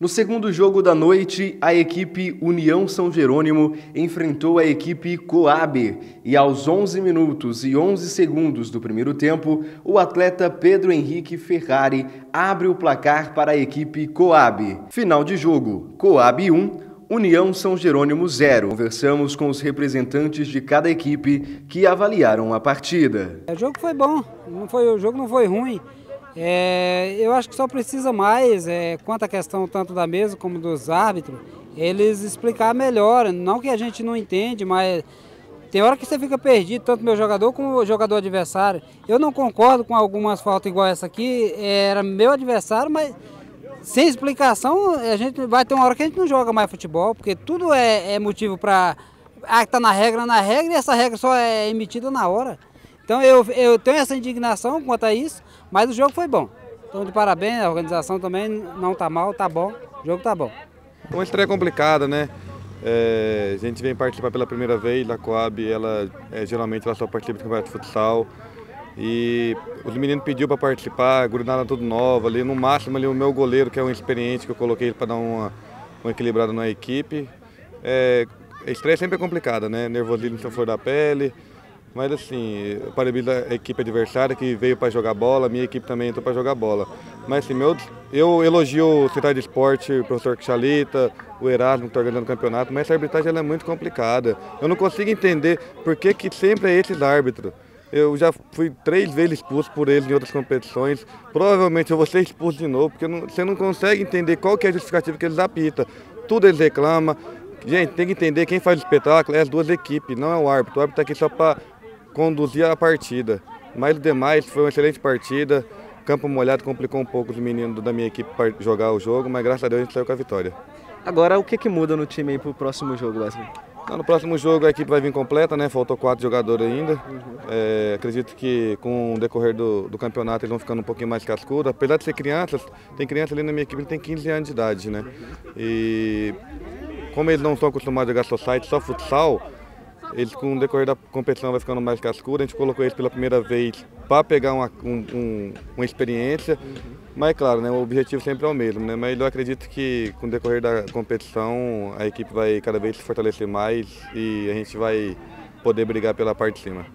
No segundo jogo da noite, a equipe União São Jerônimo enfrentou a equipe Coab e aos 11 minutos e 11 segundos do primeiro tempo, o atleta Pedro Henrique Ferrari abre o placar para a equipe Coab. Final de jogo: Coab 1, União São Jerônimo 0. Conversamos com os representantes de cada equipe que avaliaram a partida. O jogo foi bom, não foi, o jogo não foi ruim. É, eu acho que só precisa mais, é, quanto à questão tanto da mesa como dos árbitros, eles explicar melhor. Não que a gente não entende, mas tem hora que você fica perdido, tanto meu jogador como o jogador adversário. Eu não concordo com algumas faltas igual essa aqui, era meu adversário, mas sem explicação a gente vai ter uma hora que a gente não joga mais futebol, porque tudo é, é motivo para. Ah, tá na regra, na regra, e essa regra só é emitida na hora. Então eu, eu tenho essa indignação quanto a isso, mas o jogo foi bom. Então de parabéns, a organização também não está mal, está bom, o jogo está bom. Uma estreia complicada, né? É, a gente vem participar pela primeira vez, a Coab, ela é, geralmente ela só participa do campeonato de futsal. E os meninos pediu para participar, gurinada tudo nova ali, no máximo ali o meu goleiro, que é um experiente, que eu coloquei para dar uma, uma equilibrada na equipe. É, a estreia sempre é complicada, né? Nervosismo em flor da pele. Mas assim, parabéns a equipe adversária que veio para jogar bola, minha equipe também entrou para jogar bola. Mas assim, meu, eu elogio o Cidade de Esporte, o professor Quixalita, o Erasmo que está organizando o campeonato, mas essa arbitragem é muito complicada. Eu não consigo entender por que, que sempre é esses árbitros. Eu já fui três vezes expulso por eles em outras competições. Provavelmente eu vou ser expulso de novo, porque não, você não consegue entender qual que é a justificativa que eles apitam. Tudo eles reclamam. Gente, tem que entender quem faz o espetáculo é as duas equipes, não é o árbitro. O árbitro está aqui só para conduzir a partida. Mas o demais foi uma excelente partida. Campo molhado complicou um pouco os meninos da minha equipe para jogar o jogo, mas graças a Deus a gente saiu com a vitória. Agora, o que, que muda no time aí para o próximo jogo, Wesley? no próximo jogo a equipe vai vir completa, né? Faltou quatro jogadores ainda. Uhum. É, acredito que com o decorrer do, do, campeonato eles vão ficando um pouquinho mais cascudos. Apesar de ser crianças, tem criança ali na minha equipe que tem 15 anos de idade, né? E como eles não estão acostumados a jogar society, só futsal, eles com o decorrer da competição vai ficando mais cascudo. A gente colocou eles pela primeira vez para pegar uma, um, um, uma experiência. Uhum. Mas claro, né, o objetivo sempre é o mesmo. Né? Mas eu acredito que com o decorrer da competição a equipe vai cada vez se fortalecer mais e a gente vai poder brigar pela parte de cima.